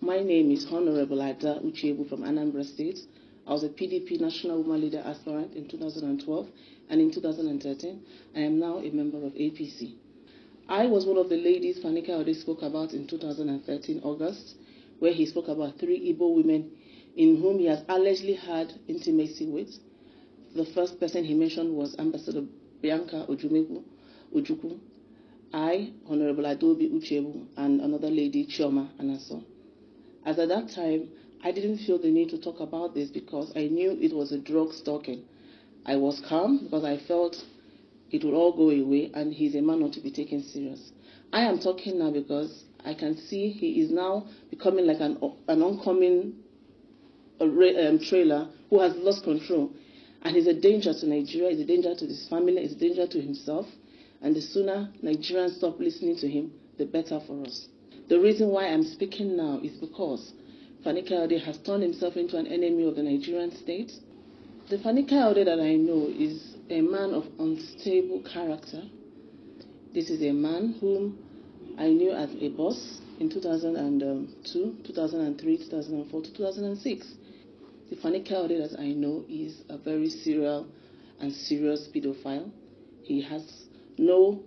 My name is Honorable Ada Uchebu from Anambra State. I was a PDP National Woman Leader aspirant in 2012 and in 2013. I am now a member of APC. I was one of the ladies Fani Kayode spoke about in 2013 August, where he spoke about three Igbo women in whom he has allegedly had intimacy with. The first person he mentioned was Ambassador Bianca Odumegwu Ojukwu, I, Honorable Adobe Uchebu, and another lady, Chioma Anaso. As at that time, I didn't feel the need to talk about this because I knew it was a drug stalking. I was calm because I felt it would all go away and he's a man not to be taken serious. I am talking now because I can see he is now becoming like an, an oncoming um, trailer who has lost control. And he's a danger to Nigeria, he's a danger to his family, he's a danger to himself. And the sooner Nigerians stop listening to him, the better for us. The reason why I'm speaking now is because Fani Kayode has turned himself into an enemy of the Nigerian state. The Fani Kayode that I know is a man of unstable character. This is a man whom I knew as a boss in 2002, 2003, 2004, 2006. The Fani Kayode that I know is a very serial and serious pedophile. He has no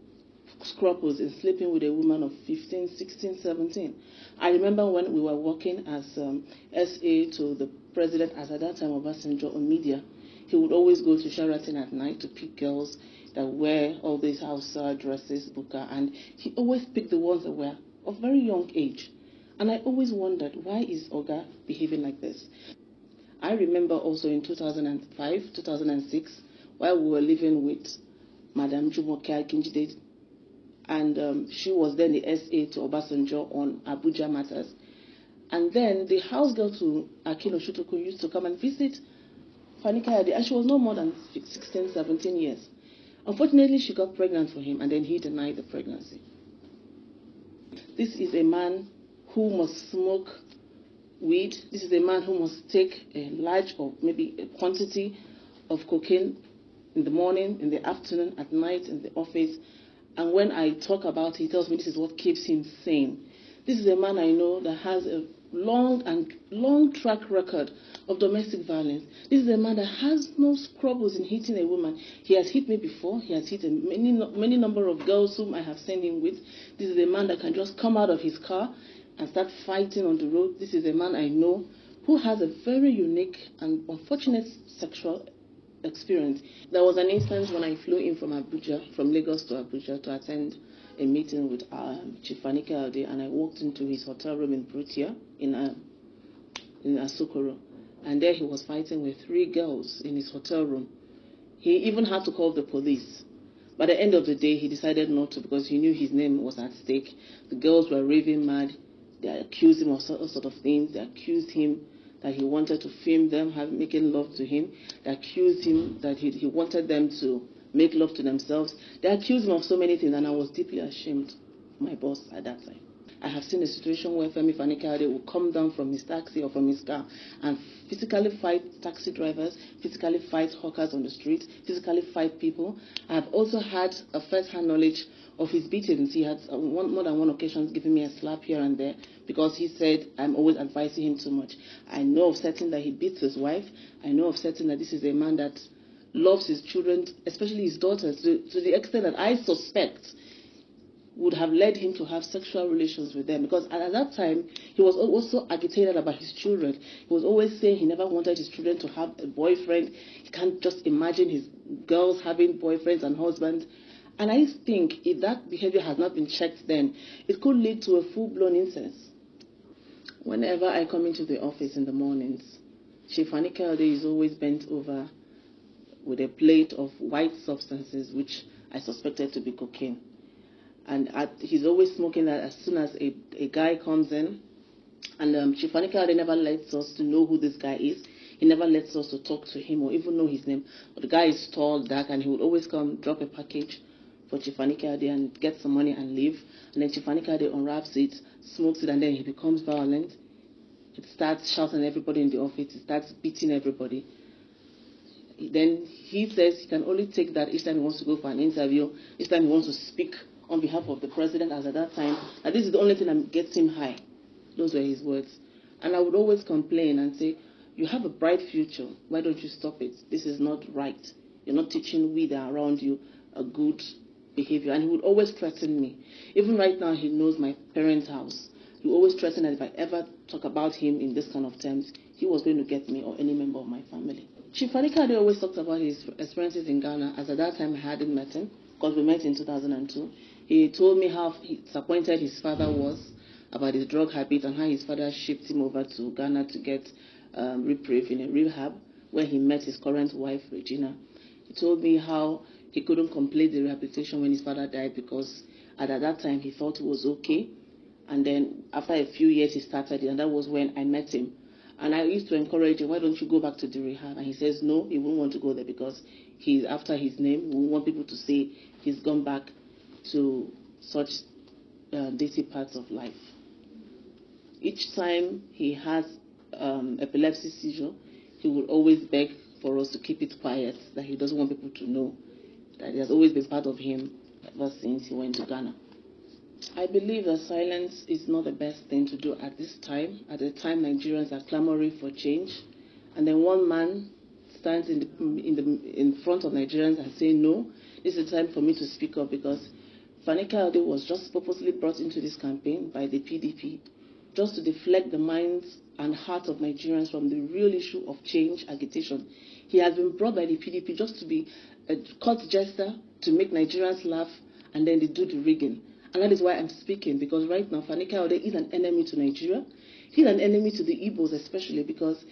scruples in sleeping with a woman of 15, 16, 17. I remember when we were working as um, SA to the president, as at that time of Obasanjo, on media, he would always go to Sheraton at night to pick girls that wear all these house dresses, buka, and he always picked the ones that were of very young age. And I always wondered, why is Oga behaving like this? I remember also in 2005, 2006, while we were living with Madame Jumoke Akinjide, and um, she was then the SA to Obasanjo on Abuja matters. And then the house girl to Akino Shutoku used to come and visit Fani Kayode, and she was no more than 16, 17 years. Unfortunately, she got pregnant for him, and then he denied the pregnancy. This is a man who must smoke weed. This is a man who must take a large or maybe a quantity of cocaine in the morning, in the afternoon, at night, in the office. And when I talk about it, he tells me this is what keeps him sane. This is a man I know that has a long and long track record of domestic violence. This is a man that has no scruples in hitting a woman. He has hit me before. He has hit many many number of girls whom I have seen him with. This is a man that can just come out of his car and start fighting on the road. This is a man I know who has a very unique and unfortunate sexual experience. There was an instance when I flew in from Abuja, from Lagos to Abuja to attend a meeting with um, Chief Fani Kayode, and I walked into his hotel room in Brutia, in, uh, in. And there he was fighting with three girls in his hotel room. He even had to call the police. By the end of the day, he decided not to because he knew his name was at stake. The girls were raving mad. They accused him of all sort of things. They accused him that he wanted to film them have, making love to him. They accused him that he, he wanted them to make love to themselves. They accused him of so many things, and I was deeply ashamed of my boss at that time. I have seen a situation where Femi Fani Kayode will come down from his taxi or from his car and physically fight taxi drivers, physically fight hawkers on the street, physically fight people. I have also had a first-hand knowledge of his beatings. He had uh, one, more than one occasion given me a slap here and there because he said I'm always advising him too much. I know of certain that he beats his wife. I know of certain that this is a man that loves his children, especially his daughters, to, to the extent that I suspect would have led him to have sexual relations with them because at that time he was also agitated about his children. He was always saying he never wanted his children to have a boyfriend. He can't just imagine his girls having boyfriends and husbands. And I think if that behavior has not been checked then, it could lead to a full-blown incest. Whenever I come into the office in the mornings, Chief Kelde is always bent over with a plate of white substances, which I suspected to be cocaine. And at, he's always smoking that as soon as a, a guy comes in. And um, Chifanika never lets us to know who this guy is. He never lets us to talk to him or even know his name. But the guy is tall, dark, and he would always come drop a package for Chifanika and get some money and leave. And then Chifanika unwraps it, smokes it, and then he becomes violent. He starts shouting at everybody in the office. He starts beating everybody then he says he can only take that each time he wants to go for an interview, each time he wants to speak on behalf of the president, as at that time, that this is the only thing that gets him high. Those were his words. And I would always complain and say, You have a bright future. Why don't you stop it? This is not right. You're not teaching we that around you a good behavior. And he would always threaten me. Even right now, he knows my parents' house. He always threatened that if I ever talk about him in this kind of terms, he was going to get me or any member of my family. Chief Fani Kayode always talked about his experiences in Ghana, as at that time I hadn't met him, because we met in 2002. He told me how disappointed his father was about his drug habit and how his father shipped him over to Ghana to get um, reprieve in a rehab where he met his current wife, Regina. He told me how he couldn't complete the rehabilitation when his father died because at, at that time he thought it was okay. And then after a few years he started it, and that was when I met him. And I used to encourage him, why don't you go back to the rehab? And he says, no, he won't want to go there because he's after his name. We want people to say he's gone back to such uh, dirty parts of life. Each time he has um, epilepsy seizure, he will always beg for us to keep it quiet, that he doesn't want people to know that has always been part of him ever since he went to Ghana. I believe that silence is not the best thing to do at this time, at the time Nigerians are clamoring for change. And then one man stands in, the, in, the, in front of Nigerians and say, no, this is the time for me to speak up because Fani Kayode was just purposely brought into this campaign by the PDP just to deflect the minds and hearts of Nigerians from the real issue of change agitation. He has been brought by the PDP just to be a court jester to make Nigerians laugh and then they do the rigging. And that is why I'm speaking, because right now Fani Kayode is an enemy to Nigeria. He's an enemy to the Igbos especially because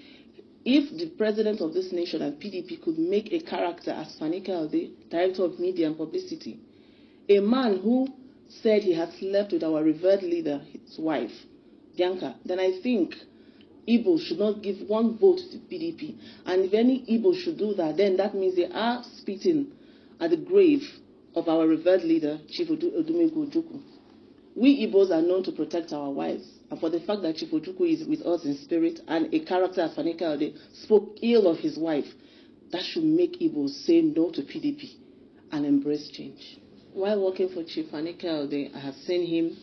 if the president of this nation and PDP could make a character as Fani Kayode, director of media and publicity, a man who said he had slept with our revered leader, his wife, Bianca, then I think Igbo should not give one vote to PDP. And if any Igbo should do that, then that means they are spitting at the grave of our revered leader, Chief Odumegwu Ojukwu. We Igbos are known to protect our wives, and for the fact that Chief Ojukwu is with us in spirit and a character as Fani Kayode spoke ill of his wife, that should make Igbos say no to PDP and embrace change. While working for Chief Fani Kayode, I have seen him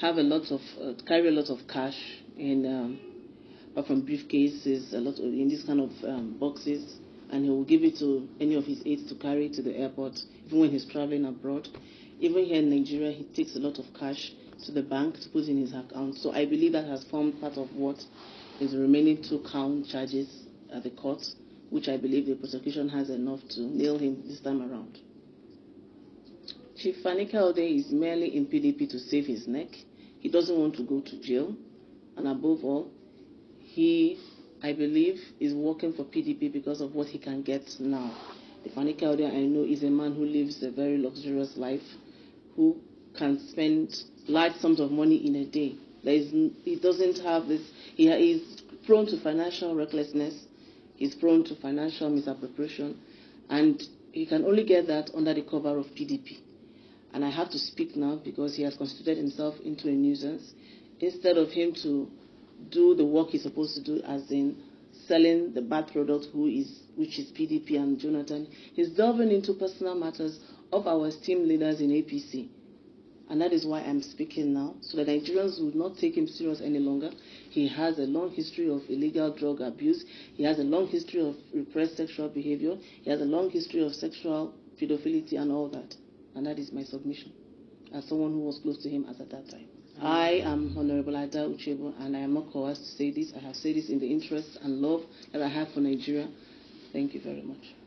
have a lot of uh, carry a lot of cash in um, from briefcases, a lot of, in these kind of um, boxes, and he will give it to any of his aides to carry to the airport even when he's traveling abroad. Even here in Nigeria, he takes a lot of cash to the bank to put in his account. So I believe that has formed part of what is the remaining two count charges at the court, which I believe the prosecution has enough to nail him this time around. Chief Fani Kayode is merely in PDP to save his neck. He doesn't want to go to jail. And above all, he, I believe, is working for PDP because of what he can get now. The Fani Kayode I know is a man who lives a very luxurious life, who can spend large sums of money in a day. There is, he doesn't have this, he is prone to financial recklessness, he's prone to financial misappropriation, and he can only get that under the cover of PDP. And I have to speak now because he has constituted himself into a nuisance. Instead of him to do the work he's supposed to do, as in selling the bad product, who is which is PDP and Jonathan. He's delving into personal matters of our esteemed leaders in APC. And that is why I'm speaking now, so that Nigerians will not take him serious any longer. He has a long history of illegal drug abuse. He has a long history of repressed sexual behavior. He has a long history of sexual pedophilia and all that. And that is my submission as someone who was close to him as at that time. I am Honorable Ada Uchebo, and I am not coerced to say this. I have said this in the interest and love that I have for Nigeria. Thank you very much.